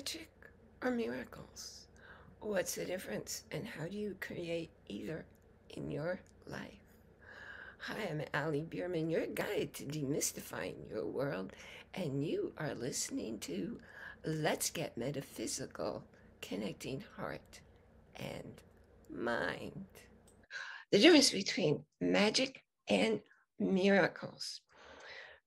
magic or miracles? What's the difference and how do you create either in your life? Hi, I'm Ali Bierman, your guide to demystifying your world, and you are listening to Let's Get Metaphysical, connecting heart and mind. The difference between magic and miracles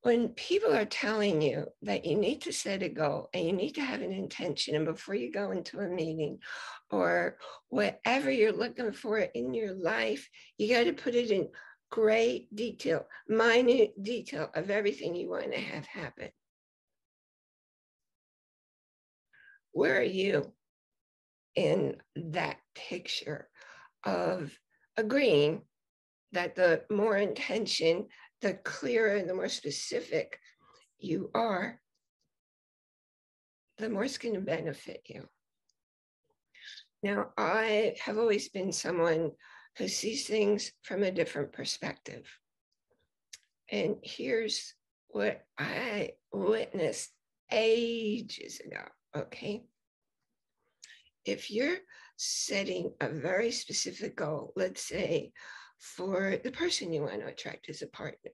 when people are telling you that you need to set a goal and you need to have an intention, and before you go into a meeting or whatever you're looking for in your life, you got to put it in great detail, minute detail of everything you want to have happen. Where are you in that picture of agreeing that the more intention the clearer and the more specific you are, the more it's going to benefit you. Now, I have always been someone who sees things from a different perspective. And here's what I witnessed ages ago, okay? If you're setting a very specific goal, let's say for the person you want to attract as a partner,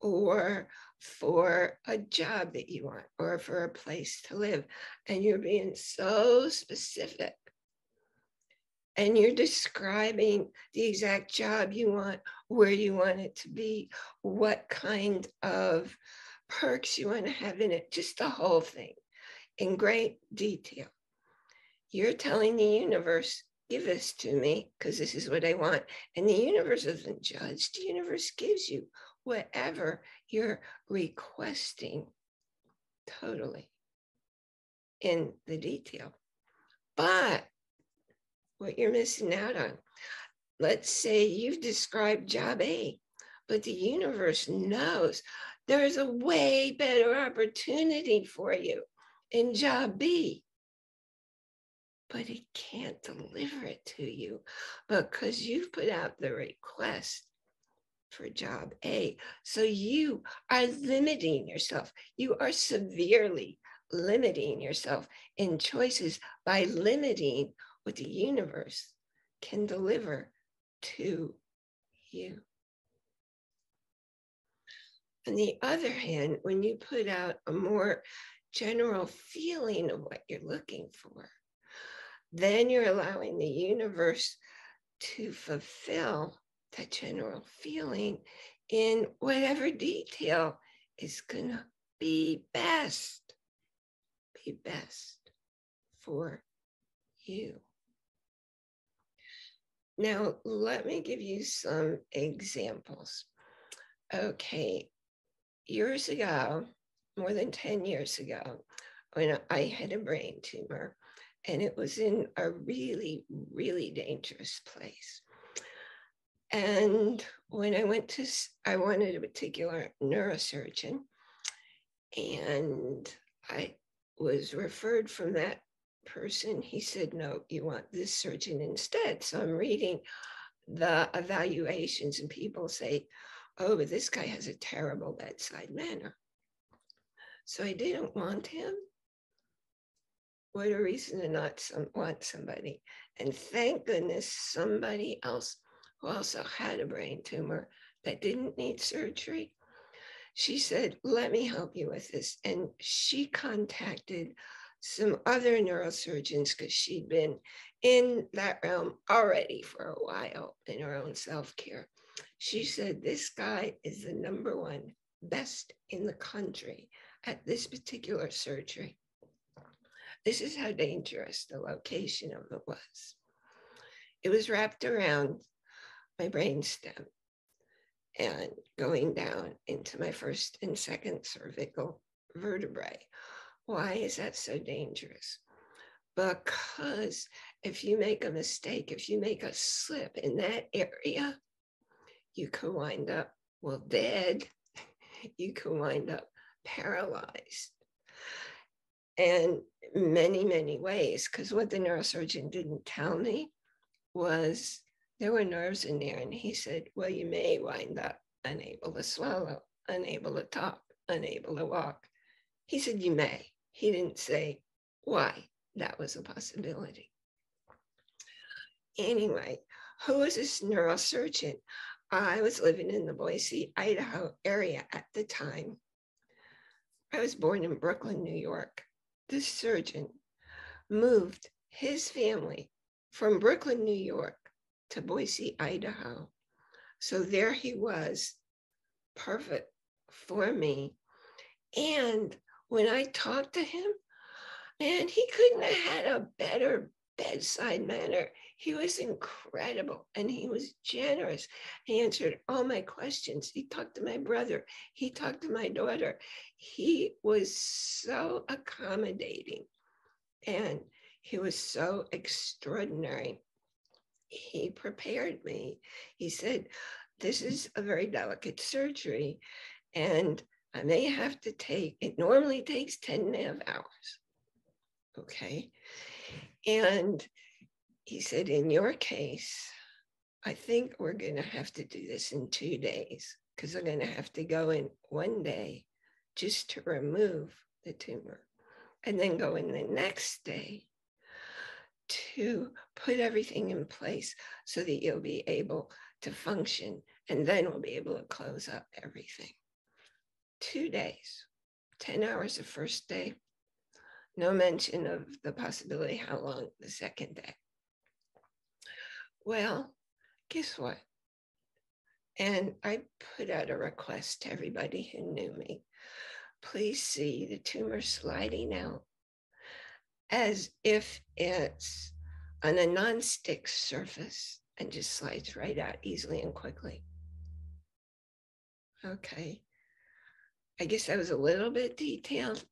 or for a job that you want, or for a place to live. And you're being so specific. And you're describing the exact job you want, where you want it to be, what kind of perks you want to have in it, just the whole thing in great detail. You're telling the universe give this to me because this is what I want. And the universe doesn't judge, the universe gives you whatever you're requesting totally in the detail. But what you're missing out on, let's say you've described job A, but the universe knows there's a way better opportunity for you in job B but it can't deliver it to you because you've put out the request for job A. So you are limiting yourself. You are severely limiting yourself in choices by limiting what the universe can deliver to you. On the other hand, when you put out a more general feeling of what you're looking for, then you're allowing the universe to fulfill that general feeling in whatever detail is going to be best, be best for you. Now, let me give you some examples. Okay, years ago, more than 10 years ago, when I had a brain tumor, and it was in a really, really dangerous place. And when I went to, I wanted a particular neurosurgeon, and I was referred from that person. He said, No, you want this surgeon instead. So I'm reading the evaluations, and people say, Oh, but this guy has a terrible bedside manner. So I didn't want him what a reason to not some, want somebody. And thank goodness somebody else who also had a brain tumor that didn't need surgery. She said, Let me help you with this. And she contacted some other neurosurgeons because she'd been in that realm already for a while in her own self care. She said, This guy is the number one best in the country at this particular surgery. This is how dangerous the location of it was. It was wrapped around my brainstem and going down into my first and second cervical vertebrae. Why is that so dangerous? Because if you make a mistake, if you make a slip in that area, you could wind up, well, dead. You could wind up paralyzed. And many, many ways. Because what the neurosurgeon didn't tell me was there were nerves in there. And he said, Well, you may wind up unable to swallow, unable to talk, unable to walk. He said, You may. He didn't say why that was a possibility. Anyway, who was this neurosurgeon? I was living in the Boise, Idaho area at the time. I was born in Brooklyn, New York. This surgeon moved his family from Brooklyn, New York to Boise, Idaho. So there he was, perfect for me. And when I talked to him, man, he couldn't have had a better bedside manner. He was incredible and he was generous. He answered all my questions. He talked to my brother. He talked to my daughter. He was so accommodating and he was so extraordinary. He prepared me. He said, This is a very delicate surgery, and I may have to take, it normally takes 10 and a half hours. Okay. And he said, In your case, I think we're going to have to do this in two days because we're going to have to go in one day just to remove the tumor and then go in the next day to put everything in place so that you'll be able to function and then we'll be able to close up everything. Two days, 10 hours the first day, no mention of the possibility how long the second day. Well, guess what? And I put out a request to everybody who knew me. Please see the tumor sliding out as if it's on a non-stick surface and just slides right out easily and quickly. Okay. I guess that was a little bit detailed,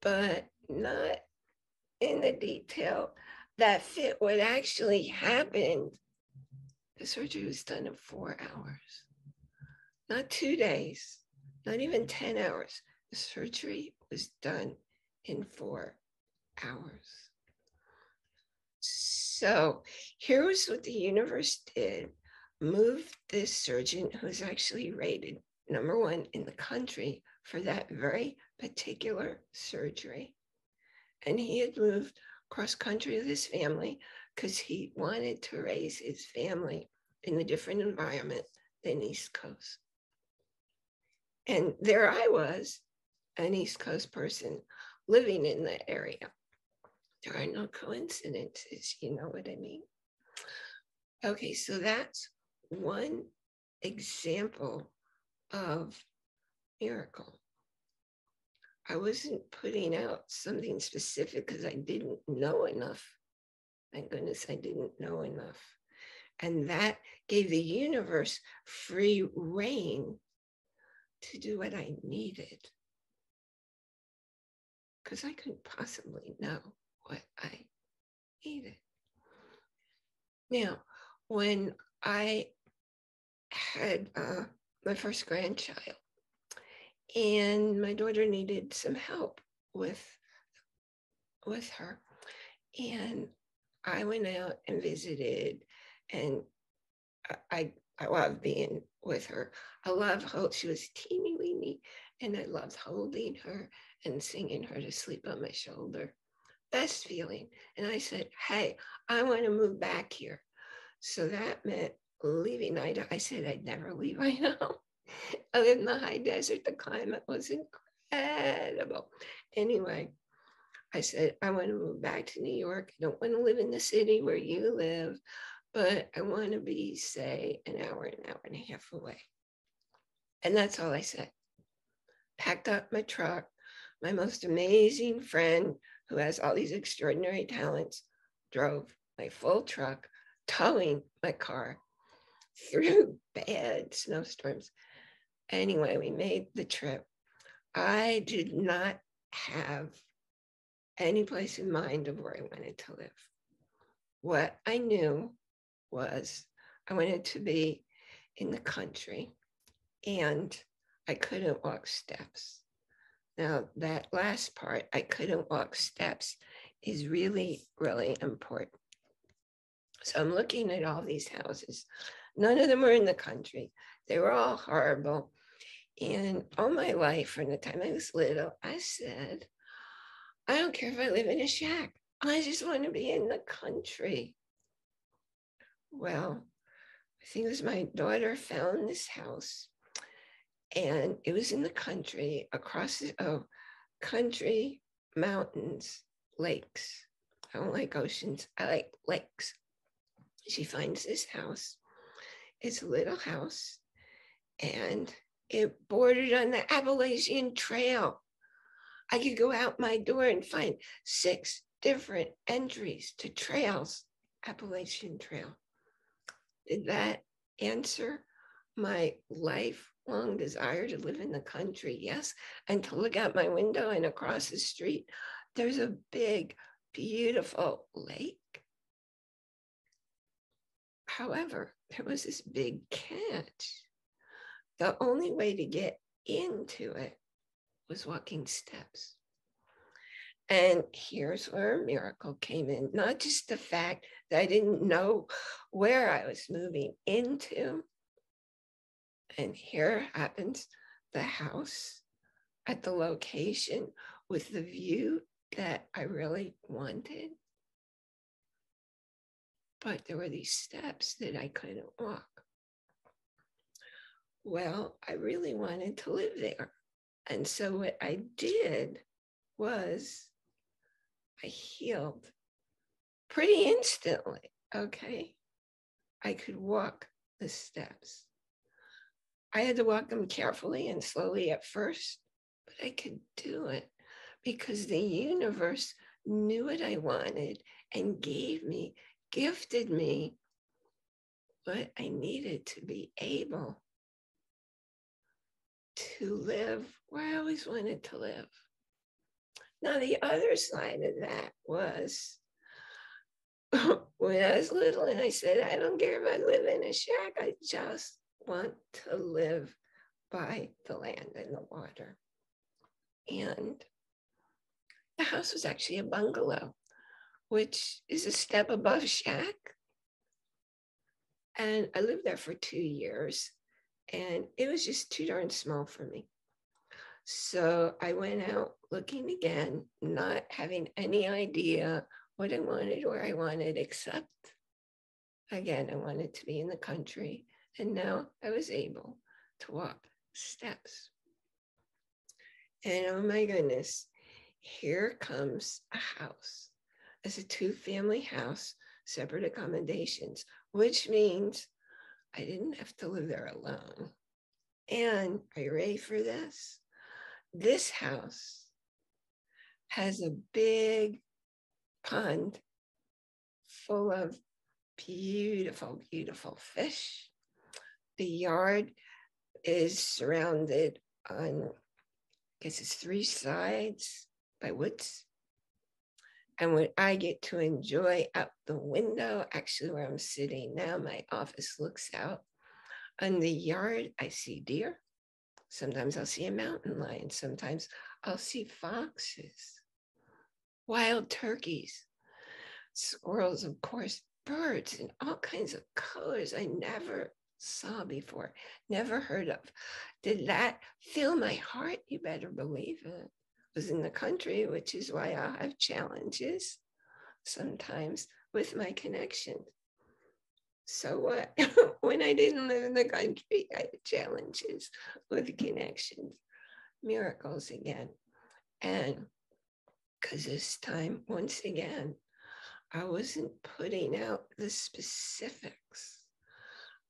but not in the detail that fit what actually happened. The surgery was done in four hours, not two days, not even 10 hours. The surgery was done in four hours. So here was what the universe did moved this surgeon who's actually rated number one in the country for that very particular surgery. And he had moved cross country with his family because he wanted to raise his family in a different environment than East Coast. And there I was, an East Coast person living in the area. There are no coincidences, you know what I mean? Okay, so that's one example of miracle. I wasn't putting out something specific because I didn't know enough. Thank goodness I didn't know enough. And that gave the universe free rein to do what I needed. Because I couldn't possibly know what I needed. Now, when I had uh, my first grandchild, and my daughter needed some help with with her. And i went out and visited and i i loved being with her. I loved how she was teeny weeny and i loved holding her and singing her to sleep on my shoulder. Best feeling. And i said hey i want to move back here. So that meant leaving Idaho. I said I'd never leave Idaho. I live in the high desert. The climate was incredible. Anyway, I said, I want to move back to New York. I don't want to live in the city where you live, but I want to be, say, an hour, an hour and a half away. And that's all I said. Packed up my truck. My most amazing friend, who has all these extraordinary talents, drove my full truck, towing my car through bad snowstorms Anyway, we made the trip. I did not have any place in mind of where I wanted to live. What I knew was I wanted to be in the country and I couldn't walk steps. Now, that last part, I couldn't walk steps, is really, really important. So I'm looking at all these houses. None of them were in the country. They were all horrible. And all my life, from the time I was little, I said, I don't care if I live in a shack. I just want to be in the country. Well, I think it was my daughter found this house and it was in the country across the oh, country, mountains, lakes. I don't like oceans, I like lakes. She finds this house. It's a little house and it bordered on the Appalachian Trail. I could go out my door and find six different entries to trails, Appalachian Trail. Did that answer my lifelong desire to live in the country? Yes. And to look out my window and across the street, there's a big, beautiful lake. However, there was this big catch. The only way to get into it was walking steps. And here's where a miracle came in not just the fact that I didn't know where I was moving into. And here happens the house at the location with the view that I really wanted. But there were these steps that I couldn't walk. Well, I really wanted to live there. And so what I did was I healed pretty instantly. Okay. I could walk the steps. I had to walk them carefully and slowly at first, but I could do it because the universe knew what I wanted and gave me, gifted me what I needed to be able to live where I always wanted to live. Now, the other side of that was when I was little and I said, I don't care if I live in a shack, I just want to live by the land and the water. And the house was actually a bungalow, which is a step above shack. And I lived there for two years, and it was just too darn small for me. So I went out looking again, not having any idea what I wanted, where I wanted, except again, I wanted to be in the country. And now I was able to walk steps. And oh my goodness, here comes a house. It's a two family house, separate accommodations, which means I didn't have to live there alone. And are you ready for this? This house has a big pond full of beautiful, beautiful fish. The yard is surrounded on, I guess it's three sides by woods. And what I get to enjoy out the window, actually, where I'm sitting now, my office looks out. On the yard, I see deer. Sometimes I'll see a mountain lion. Sometimes I'll see foxes, wild turkeys, squirrels, of course, birds in all kinds of colors I never saw before, never heard of. Did that fill my heart? You better believe it. Was in the country, which is why I have challenges sometimes with my connection. So what? Uh, when I didn't live in the country, I had challenges with connections, miracles again. And because this time, once again, I wasn't putting out the specifics.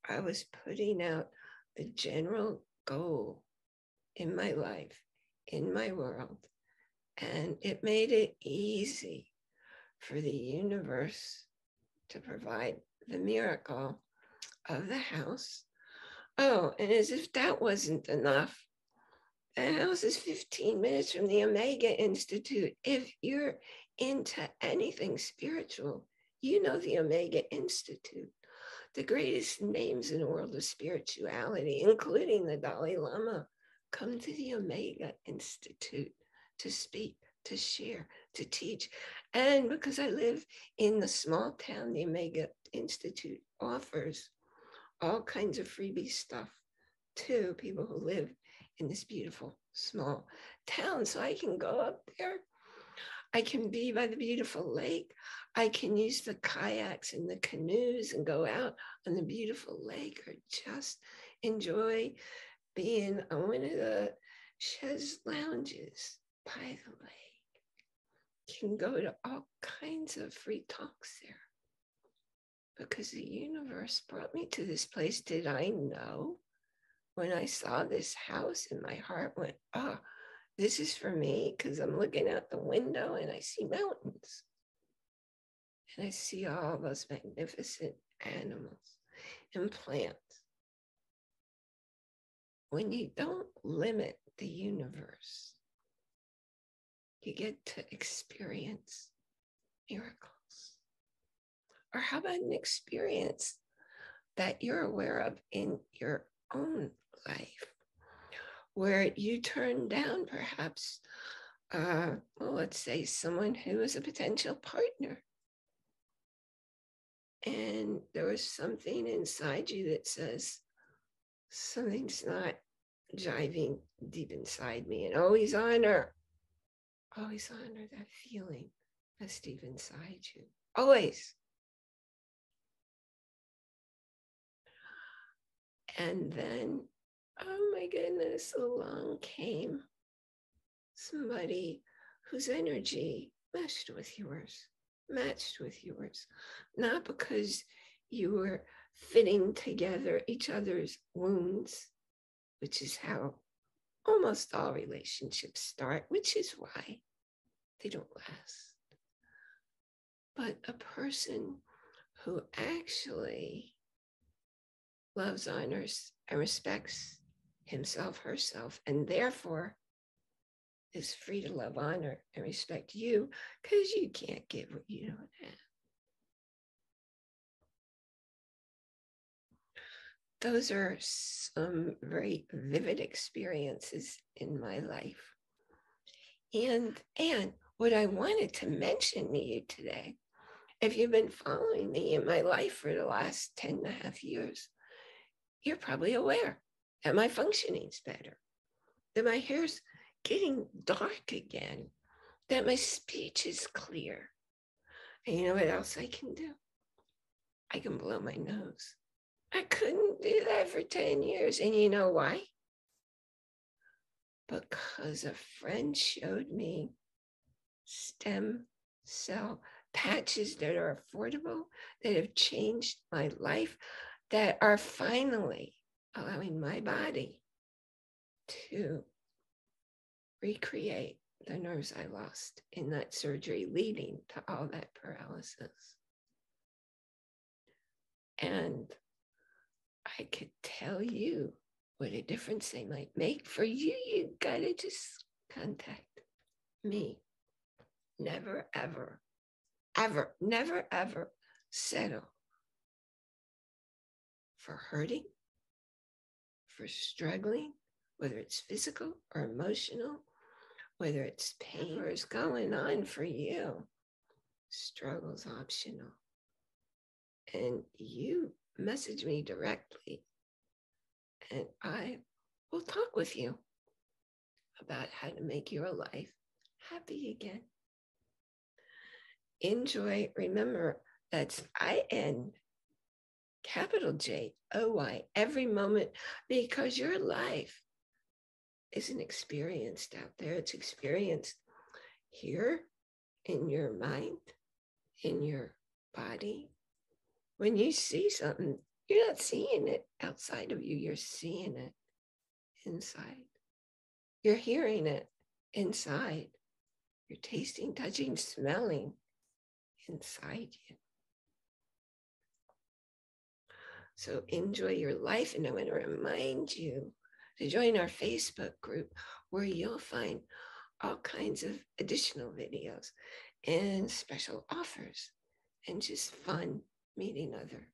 I was putting out the general goal in my life, in my world. And it made it easy for the universe to provide the miracle of the house. Oh, and as if that wasn't enough, the house is 15 minutes from the Omega Institute. If you're into anything spiritual, you know the Omega Institute. The greatest names in the world of spirituality, including the Dalai Lama, come to the Omega Institute to speak, to share, to teach. And because I live in the small town the Omega Institute offers all kinds of freebie stuff to people who live in this beautiful small town. So I can go up there. I can be by the beautiful lake. I can use the kayaks and the canoes and go out on the beautiful lake or just enjoy being on one of the chaise lounges by the lake. You can go to all kinds of free talks there because the universe brought me to this place. Did I know when I saw this house and my heart went, oh, this is for me because I'm looking out the window and I see mountains. And I see all those magnificent animals and plants. When you don't limit the universe, you get to experience miracles. Or how about an experience that you're aware of in your own life where you turn down perhaps, uh, well, let's say someone who is a potential partner. And there was something inside you that says, something's not jiving deep inside me. And always honor, Oh, always honor that feeling that's deep inside you. Always. And then, oh my goodness, along came somebody whose energy meshed with yours, matched with yours, not because you were fitting together each other's wounds, which is how almost all relationships start, which is why they don't last. But a person who actually loves, honors, and respects himself, herself, and therefore is free to love, honor, and respect you because you can't give what you don't have. Those are some very vivid experiences in my life. And and what I wanted to mention to you today, if you've been following me in my life for the last 10 and a half years, you're probably aware that my functioning's better, that my hair's getting dark again, that my speech is clear. And you know what else I can do? I can blow my nose. I couldn't do that for 10 years. And you know why? Because a friend showed me stem cell patches that are affordable, that have changed my life that are finally allowing my body to recreate the nerves I lost in that surgery, leading to all that paralysis. And I could tell you what a difference they might make for you. You gotta just contact me. Never, ever, ever, never, ever settle for hurting, for struggling, whether it's physical or emotional, whether it's pain or is going on for you. Struggle's optional. And you message me directly, and I will talk with you about how to make your life happy again. Enjoy. Remember, that's I N capital J O Y, every moment, because your life isn't experienced out there. It's experienced here in your mind, in your body. When you see something, you're not seeing it outside of you, you're seeing it inside. You're hearing it inside. You're tasting, touching, smelling inside you. So enjoy your life. And I want to remind you to join our Facebook group where you'll find all kinds of additional videos and special offers and just fun meeting other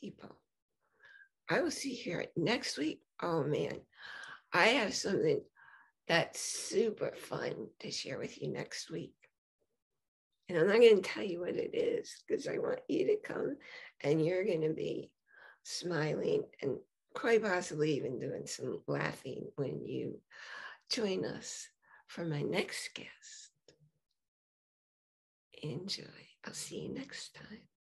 people. I will see you here next week. Oh man, I have something that's super fun to share with you next week. And I'm not going to tell you what it is because I want you to come and you're going to be smiling and quite possibly even doing some laughing when you join us for my next guest. enjoy. I'll see you next time.